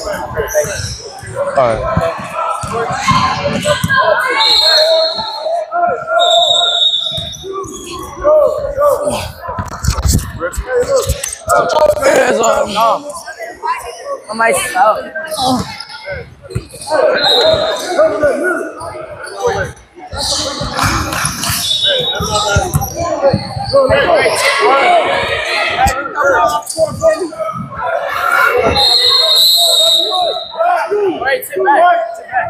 All right. Hands up. No. On myself. Sit back. Sit back.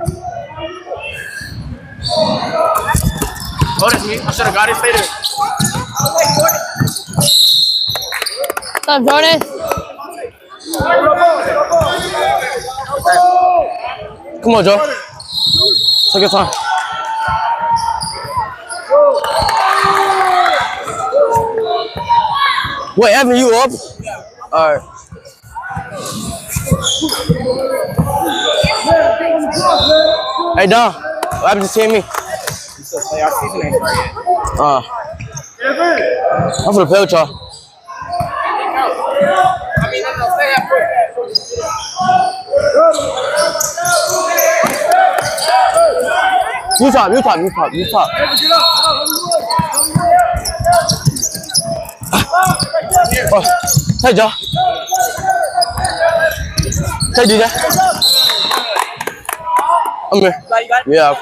Oh, that's me. I should have got it later. What's up, Jordan? Come on, Joe. Take your time. Wait, Evan, you up? Yeah. All right. Hey, Don. What happened to Timmy? Our season ain't started yet. Uh, I'm for the play with y'all. I mean, no, no, stay at foot. You talk, you talk, you talk, you talk. Oh, hey, Joe. Hey, DJ. I'm here. Like, you got it? Yeah.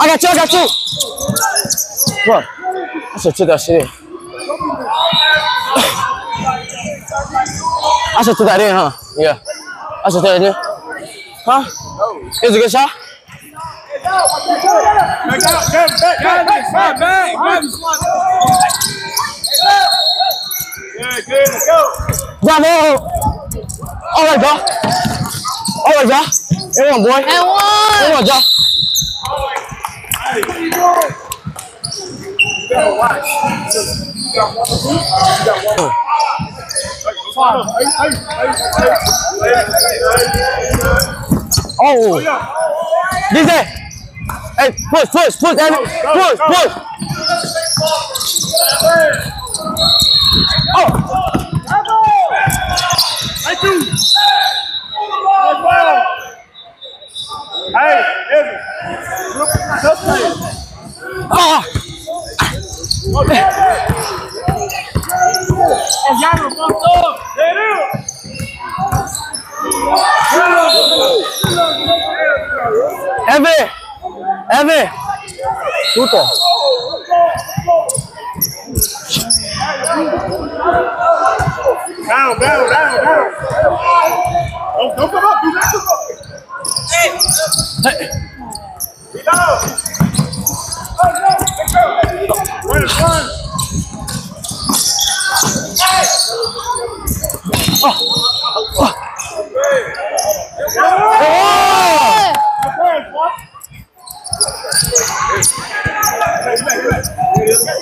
I got you, I got you. What? I should took that shit in. I should took that in, huh? Yeah. I should take that in. Huh? It was a good shot? Bravo! All right, bro. All right, bro. Come on, boy. And Come one. on, Joe. Oh. DJ. Hey, push, push, push, Evan. Push, push. Oh. Thank you. Hey, Evan. Ah. Evan. Evan. Puta. Down, down, down, down. Don't, don't come up. Do not come up. Be down. Run it, run. Oh.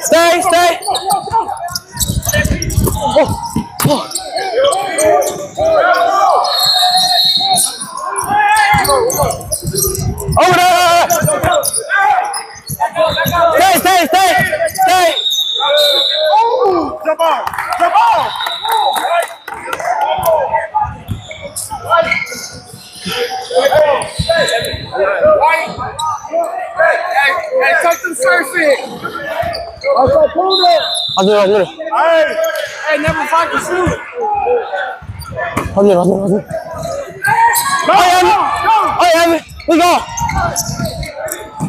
Stay, stay. Oh. Oh. Over there. Stay, stay, stay, stay. Jump on. Jump on. Hey, touch the surface. I'll do it, I'll do it. Hey. Hey, never fight the shoot. I'll do it, I'll do it, I'll do it. Oh, Evan. Let's go.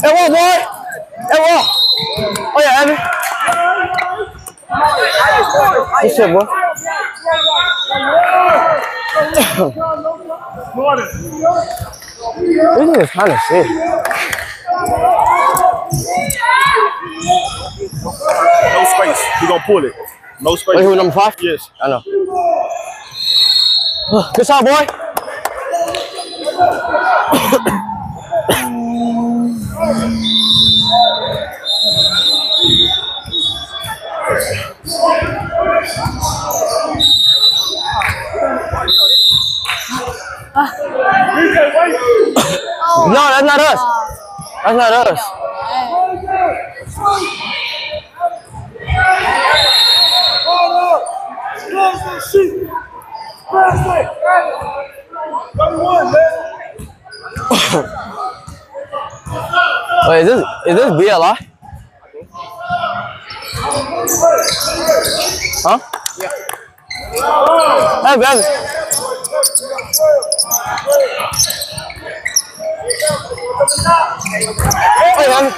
Hey, what, boy? Hey, what? Oh, yeah, Evan. Good shit, boy. This nigga's kind of. No space. We gonna pull it. No space. Wait, who number five? Yes. I know. Good shot, boy. No, that's not us. That's not us. Wait, is this is this BLI? Huh? Hey, baby. Hey, baby.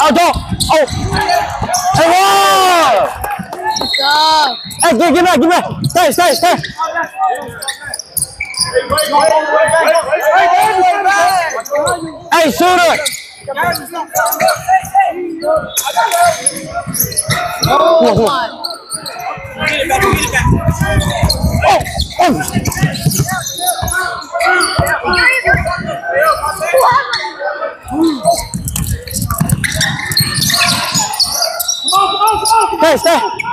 Oh, don't. Oh. Hey. Hey, get, get back, get back. Stay, stay, stay. Hey, shooter. Oh my. Oh, oh. Stay, stay.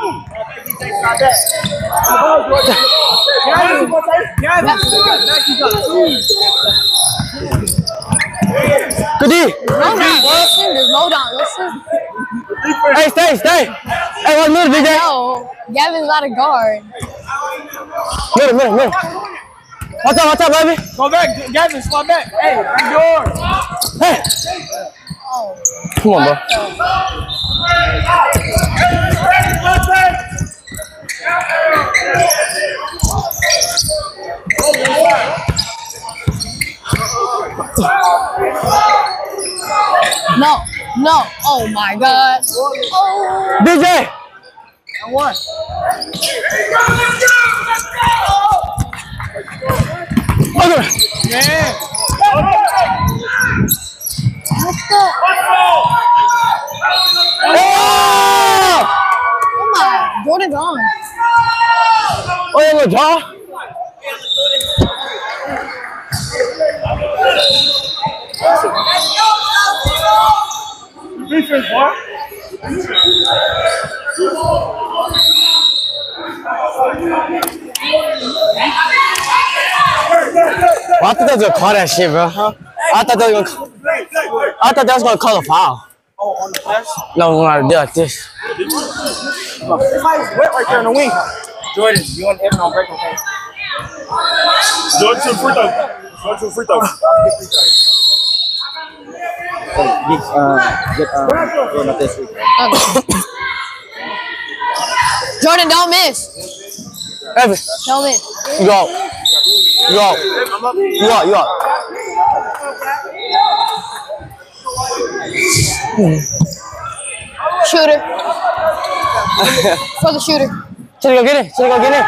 Good D. No, not listen. There's no down. Listen. Hey, stay, stay. Hey, one minute, DJ. No. Gavin's not a guard. Minute, minute, minute. What's up, what's up, baby? Go back, Gavin, slide back. Hey, big door. Hey. Oh. Come on, bro. No. No. Oh my god. Oh. DJ. I won. Okay. Yeah. Oh! Oh my. Jordan's on. Oh, yeah, look, jaw. Defense, boy. Well, I thought they was gonna call that shit, bro. Huh? I thought they was gonna. I thought they was gonna call a foul. Oh, on the flash? No, when I did like this. Somebody's wet right there in the wing. Jordan, you and Evan on break, okay? Jordan to the free throw. Jordan to the free throw. Get, uh, get, um, going up this week. Jordan, don't miss. Evan, Don't miss. you out. You out. You out. You out. Shooter. For the shooter. Should I go get it? Should I go get it?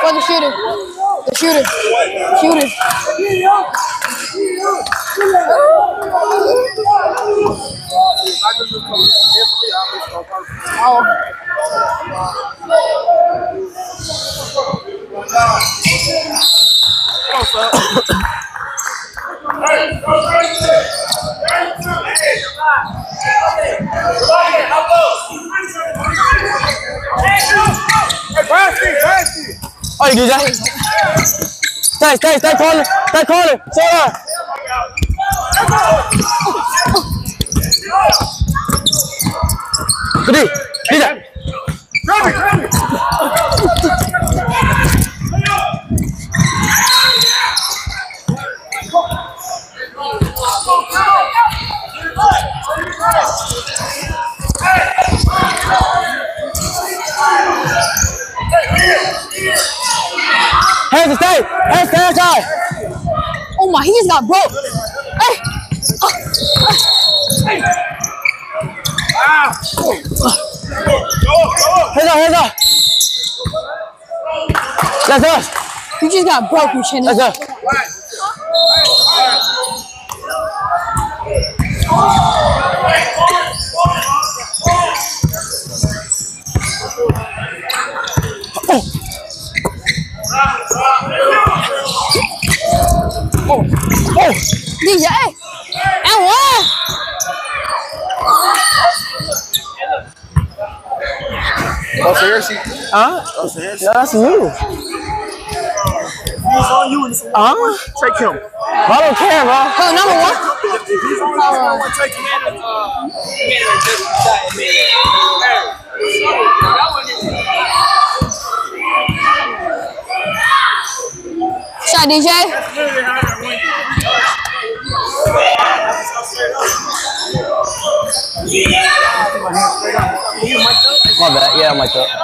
For the shooter. The shooter. Shooter. Oh. Oh, you do that? Stay, stay, stay calling. Stay calling. Stay there. Good he just got broke. Hey. Oh. Hey. Ah. Hands up, hands up. That's us. Go. You just got broke, you chinny. That's us. Huh? That's, that's you. He's on you. Huh? Take him. I don't care, bro. Oh, Who, number one? If he's. Shot DJ. My bad. Yeah, I'm like that.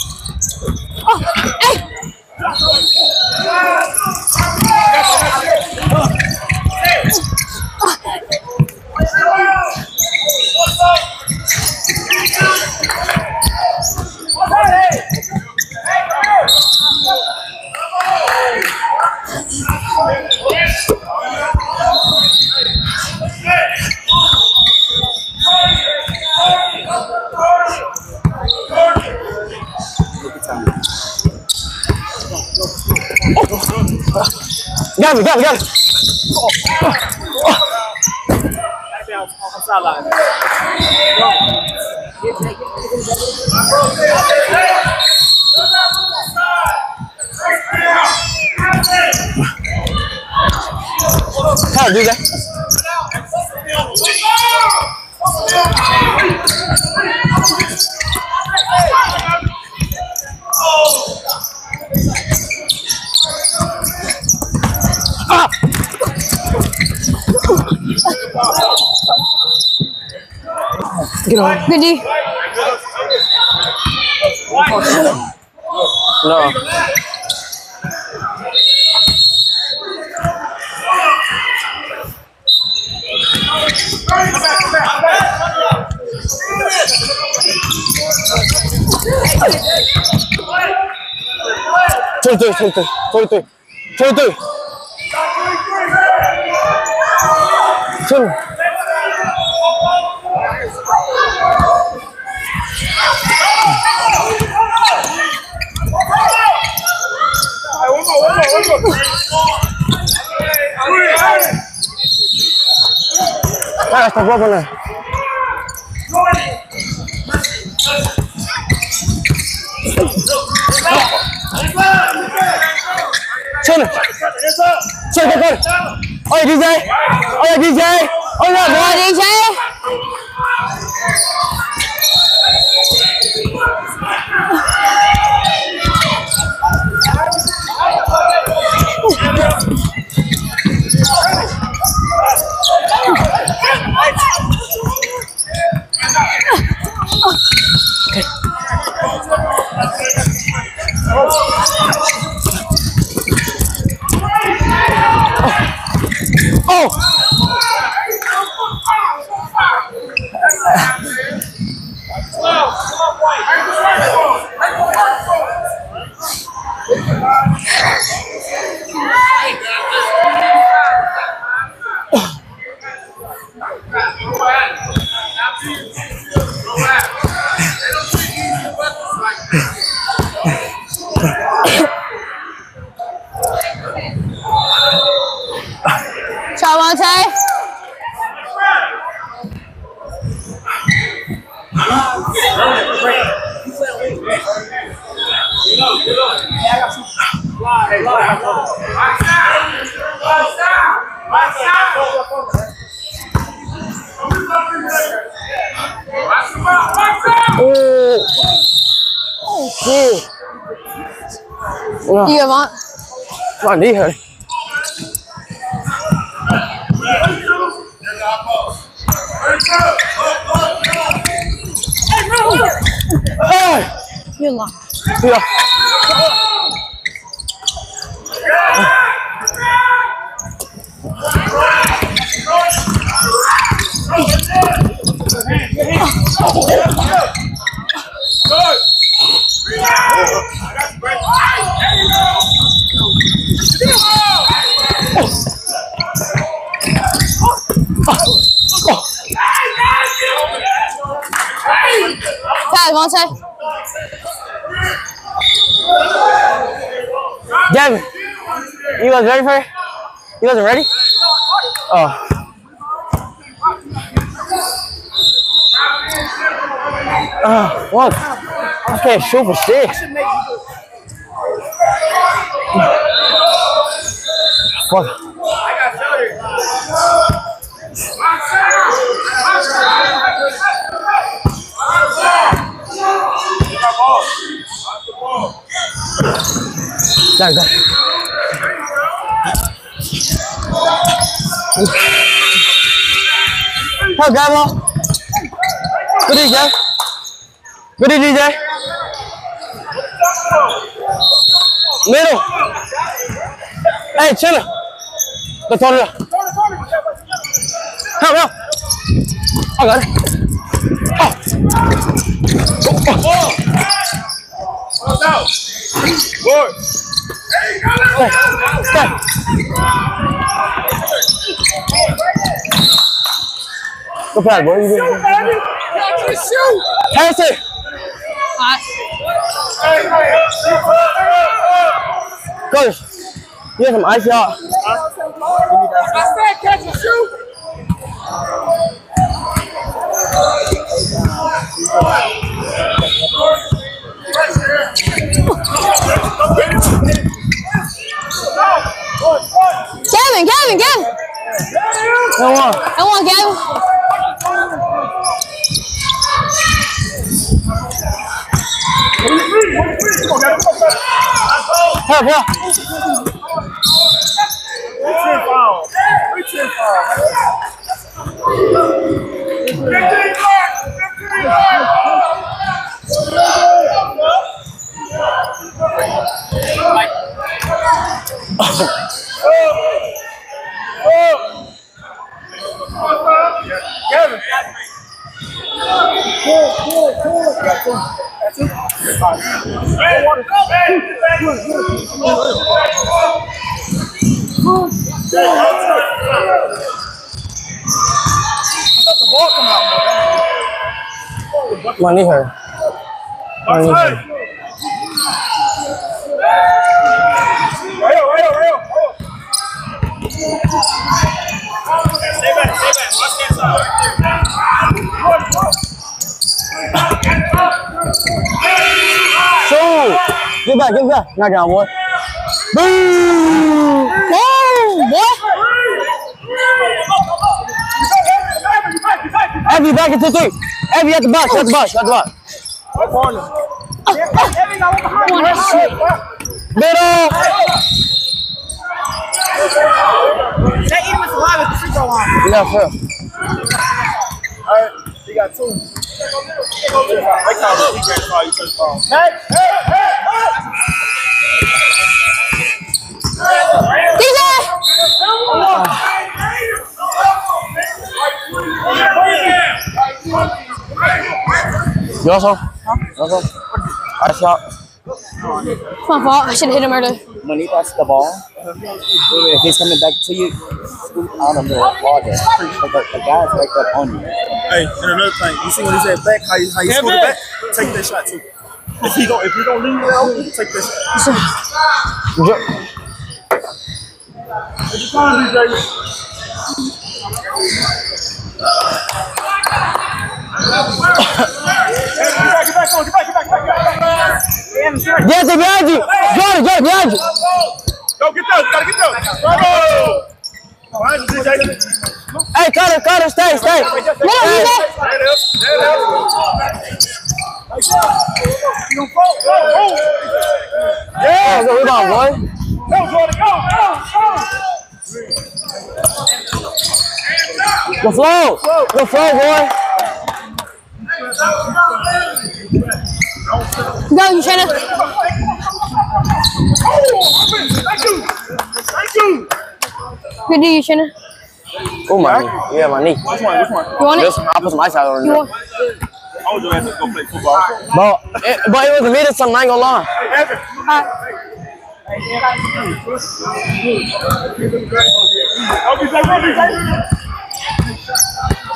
me. On the sideline. How to do that? Good D. No. Twenty-three, twenty-three, twenty-three, twenty-three. Two. One more, one more, one more. Ah, está guapo, no. Chile. Chile, corre. Oye, DJ. Oye, DJ. Oye, Come on, boy. DJ. My knee hurt. Hey. You want? Yeah. Monte. Devin, you guys ready for it? You guys ready? Oh. Uh, what? I can't shoot for shit. Fuck. Dale, dale. Help, Gabo. Good DJ. Good DJ. Middle. Hey, chill. The toilet. Help, help. I got it. Oh. Oh. Close out. Good. Go pass, boy. You doing? Pass it. Coach, you have some ice. I said catch and shoot. Kevin, Kevin, Kevin. Come on. Come on, Kevin. Help, help. Ten foul. Ten foul. Right here, right here. Shoot. Get back, get back. Knock down, boy. Boom. Boom, boy. Evie back into three. Evie at the box, at the box, at the box. Middle. Yeah, sure. Alright, he got two. They call it defense foul, you touch ball. Hey, hey, hey, hey! DJ. You also? You also? Ice out. It's my fault. I should have hit him earlier. when he passes the ball, if he's coming back to you, scoot out a little farther. Like the, the guy's right up on you. Hey, and another thing, you see when he said back, how you, how you scoot it back? Take that shot too. If he don't, if he don't leave you there take this. shot. Jo- What you trying to do, Jay? Hey, get back, get back on, get back, get back, get back, get back. Yes, they behind you. Jordan, Jordan, behind you. Go get those, gotta get those. Bravo! Behind you, DJ. Hey, Carter, Carter, stay, stay. What up, Hey. DJ? There it is, there it is. You don't fall. Go, go. Yeah, go rebound, boy. Go, Jordan, go, go, go. The flow. The flow, boy. Go, you trying to? Thank you. Thank you. Good dude, you trying to? Oh, my knee. Yeah, my knee. Which one, which one? You want it? Just, I'll put some ice out on You it. want? I was your ass to go play football. But it, but it was a minute something, I ain't gonna lie. Hey, I'll be back, I'll be back.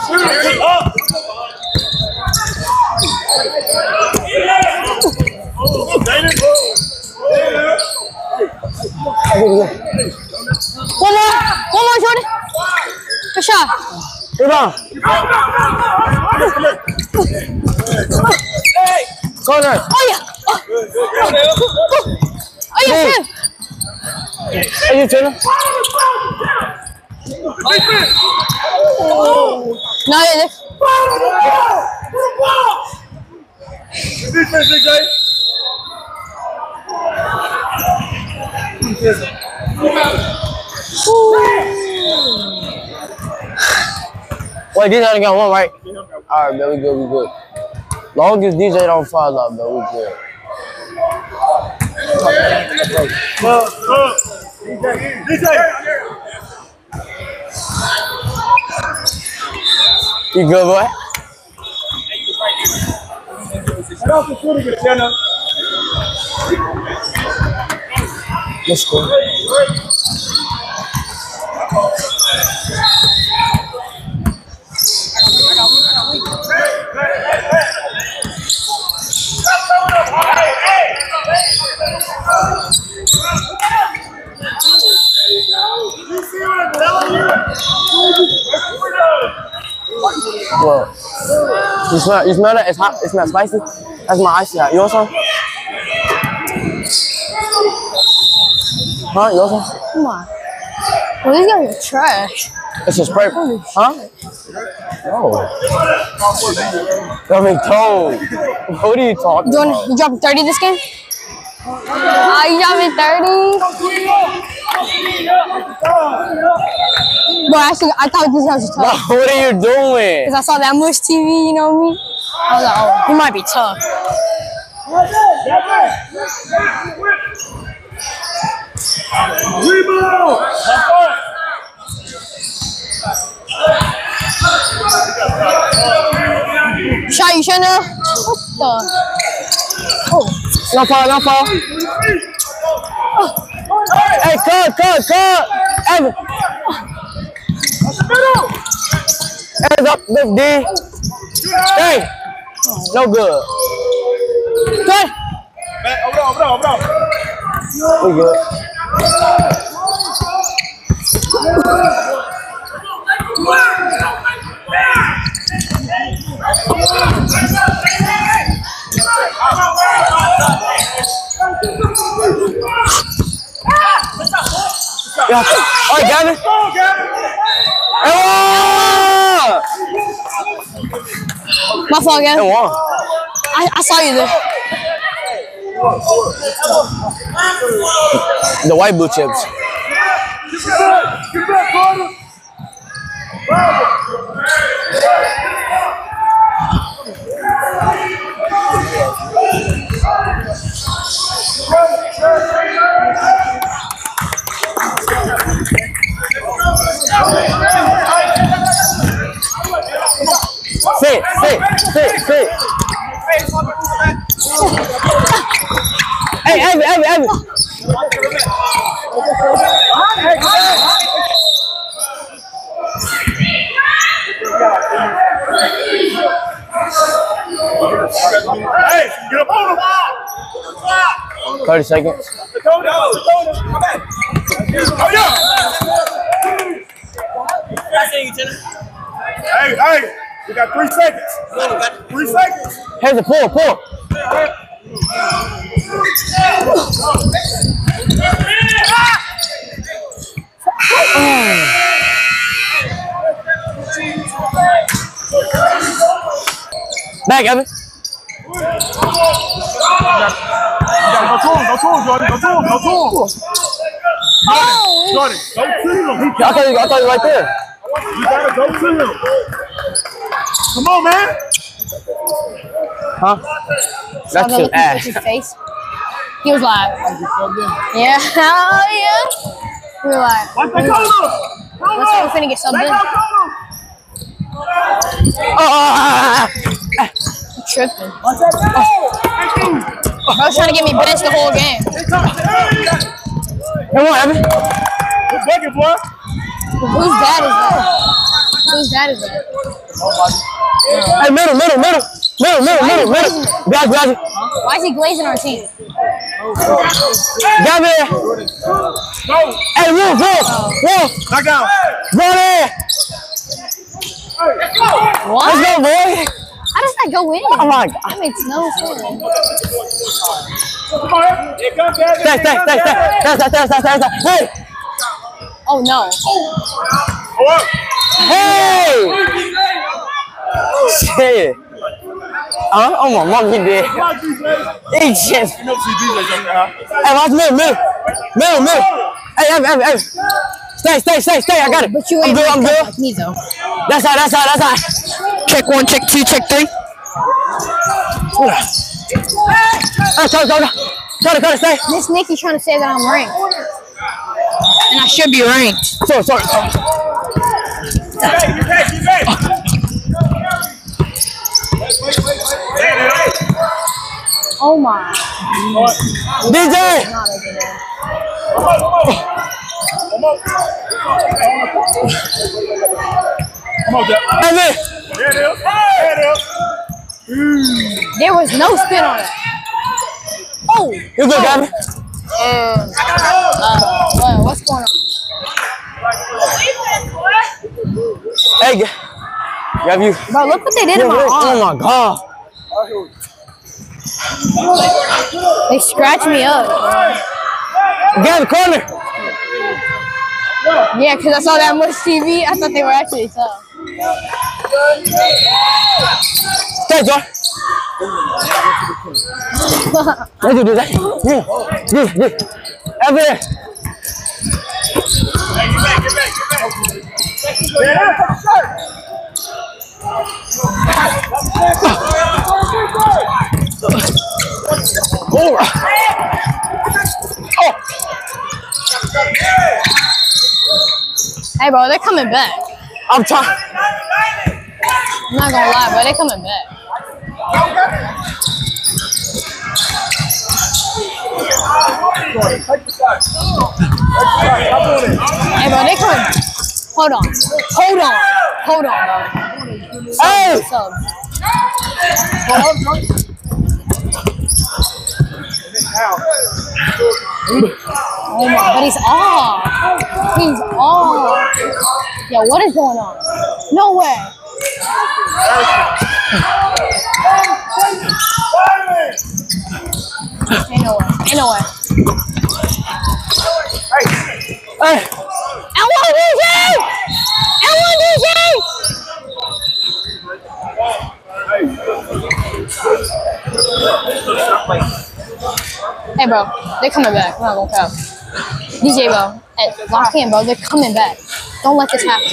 Shoot it up. David. One more. One more, Jordan. Good shot. Rebound. Corner. Oh, yeah. Oh, oh Defense, DJ. Wait, DJ only got one, right? All right, man, we good, we good. Long as DJ don't fall out, man, we good. Look, look. DJ. You good, boy? The shooting, Jenna. Let's go. Smell, you smell that? It's hot. It smells spicy. That's my icy hot. You want some? Huh? You want some? Come on. Well, these guys are trash. It's a spray. Huh? No. That mean told. What are you talking You, about? want, you dropping 30 this game? Ah, you dropping 30? Bro, actually, I thought this guy was tough. what are you doing? Because I saw that much TV, you know me? I oh, he might be tough. Shot you, Shanna? What the? Oh, No no fall. Hey, cut, cut, cut. Evan. Hands up, D. Hey. No good. Good. Back, over there, over there, over there. We good. Yeah. All right, Gavin. Go, Gavin. Hey, my fault, one. again. Hey. I, I saw you there. The white blue chips. Get back, get back, Sit, sit, sit, sit. Hey, Evan, Evan. Hey, get up on him. 30 seconds. Hey, hey, we got three seconds. Three seconds. Here's a pull, pull. Back, Evan. Go to him, go to him, Jordan. Go to him, go to him. Jordan, go to him. I thought you, I thought you right there. You gotta go to him. Come on, man. Huh? That's the his ass. his face. He was like, yeah, oh, yeah. We were like, Watch that corner. what's up? We're finna get subbed Take in. out corner. Oh, ah, ah, ah. Tripping. Watch that corner. Bro was trying to get me benched the whole game. Come on, Evan. Good bucket, boy. Whose dad is that? Whose dad is that? Hey, middle, middle, middle. Middle, middle, middle, middle. Got you, got. Why is he glazing our team? Got me. Go. Hey, Wolf, Wolf, Wolf. Knock down. Run in. What? Let's go, boy. How does I go in? Oh my God. That makes no sense. Here comes Gavin. Stay, stay, stay, stay. Stay, stay, stay, stay, stay. Hey! Oh no. Hey! Shit. Huh? Oh my mom, he did. Come on, DJ. He just. You know CD's like that, huh? Hey, watch me, me. Me, me. Hey, hey, hey, hey. Stay, stay, stay, stay. I got it. But you I'm good, I'm good. like me though. That's how, that's how, that's how. Check one, check two, check three. Hey, cut it, cut it. Cut it, cut it, stay. Miss Nikki trying to say that I'm ranked. And I should be ranked. Sorry, sorry. sorry. Hey, back, back. Oh my. DJ! Not over there. Come on, come on. Come on, Jeff. Hey, man. There. There. There was no spin on it. Oh. You good, Gavin? Uh, uh, what, what's going on? Hey, Ga- Gav, you. Bro, look what they did to my Oh my God. They scratched me up. Gavin, corner. Yeah, because I saw that much TV. I thought they were actually tough. Stay, John. Let's do that. Yeah, yeah, yeah. Over there. Hey, get back, get back, get back. There it is. Oh, Hey, bro, they're coming back. I'm trying. I'm not gonna lie, bro, they're coming back. Hey, bro, they coming. Hold on. Hold on. Hold on, bro. Hey! Sub. Oh my, but he's off. He's off. Yo, what is going on? No way. Ain't no way. Ain't no way. Hey, L1 DJ! L1 DJ! Hey, bro, they're coming back. I'm not gonna cap. DJ, bro, hey, lock in, bro. They're coming back. Don't let this happen.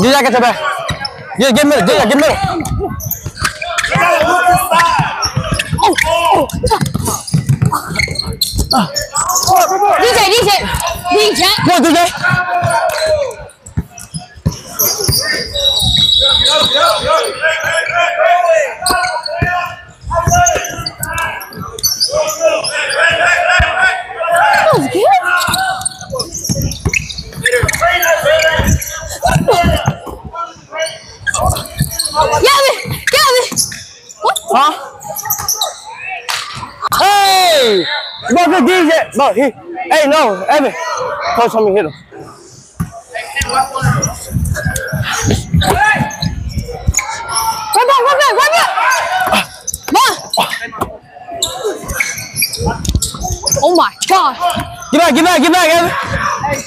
DJ, get your back. Yeah, get middle. DJ, get middle. You gotta look inside. DJ, DJ, DJ. Come on, DJ. That was good. Gavin, Gavin. What? Huh? Hey! Bro, the DJ. Bro, he. Hey, no, Evan. Coach told me hit him. Right back, right back, right back. Come on. Oh my god. Get back, get back, get back, Evan. Hey,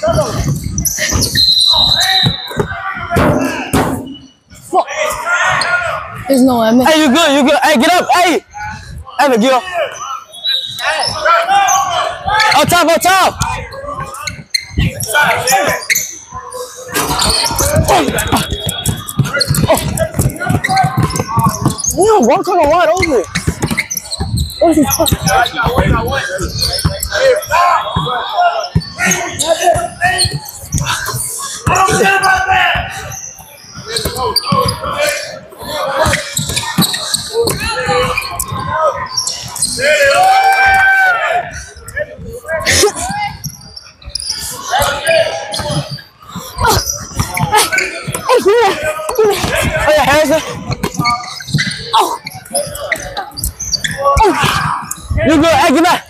Fuck. There's no limit. Hey, you good, you good. Hey, get up. Hey. Evan, get up. On top, on top. Oh. one coming wide open. What is he fucking? Hey, Oh. You good? Hey, get back.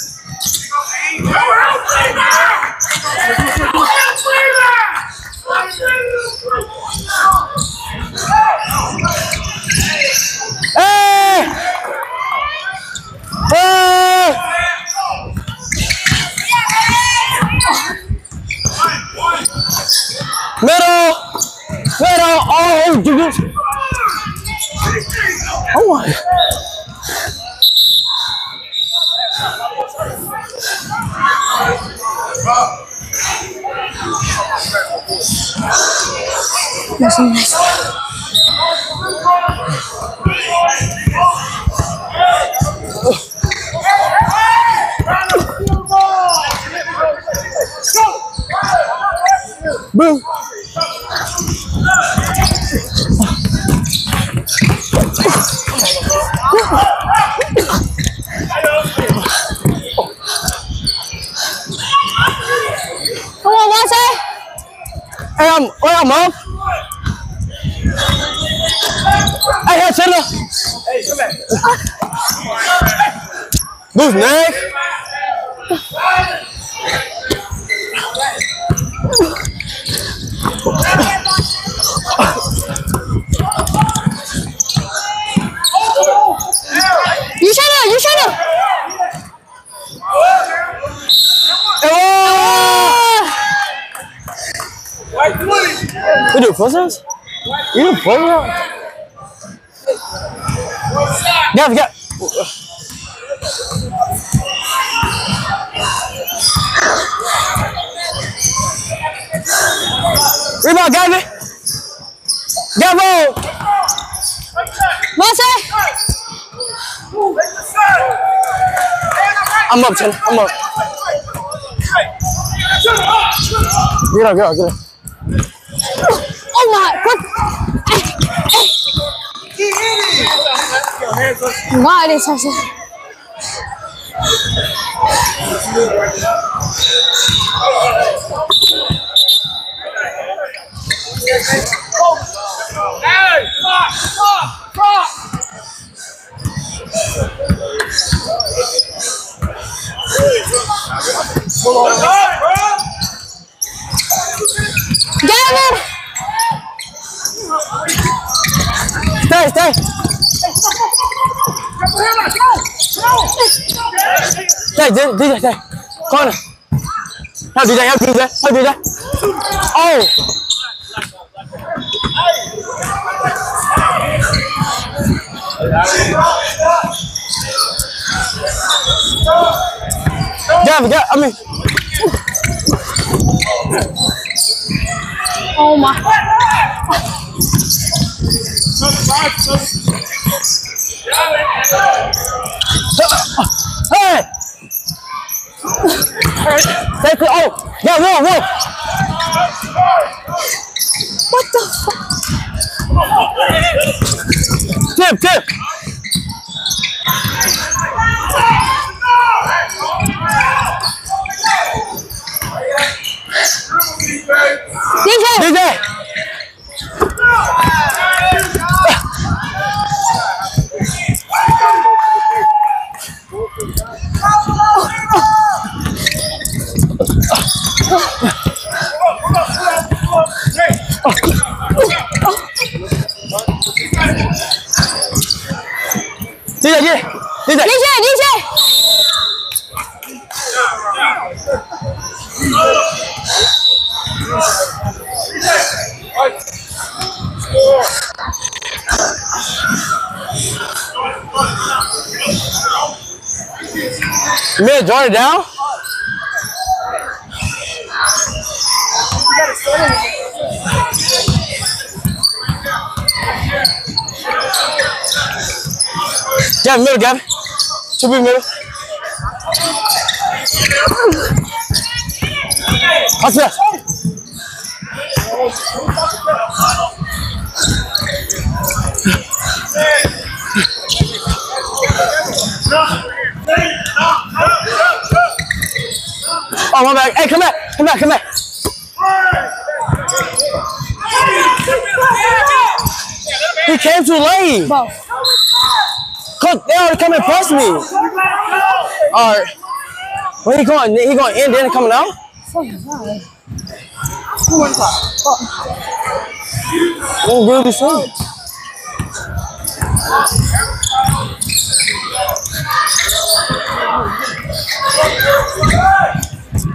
Hey, I'm, wait, I'm up. Hey, hey. Hey, come back. Who's next? You shut up. You shut up. Hey, White 20. Do push-ups? You do push-ups? Gavin, Gavin. Rebound, Gavin. Gavin. Monte. I'm up, Chandler. I'm up. Get up, get up, get up. Oh my. Quick. God, I didn't touch it. Hey, stop, stop, stop. Come on, bro. Gavin. Stay, stay. Stay, DJ, DJ, stay. Corner. Help DJ, help DJ, help DJ. Oh! Gavin, Gavin, I mean, Oh my. Oh, yeah, whoa, whoa. What the fuck? Tip, tip. Made Jordan down? Gavin, middle, Gavin. Two be middle. Watch that. Oh, my bad. Hey, come back. Come back, come back. He came too late. Bro. Come they already coming past me. All right. Where he going? He going in, then coming out? Don't really see.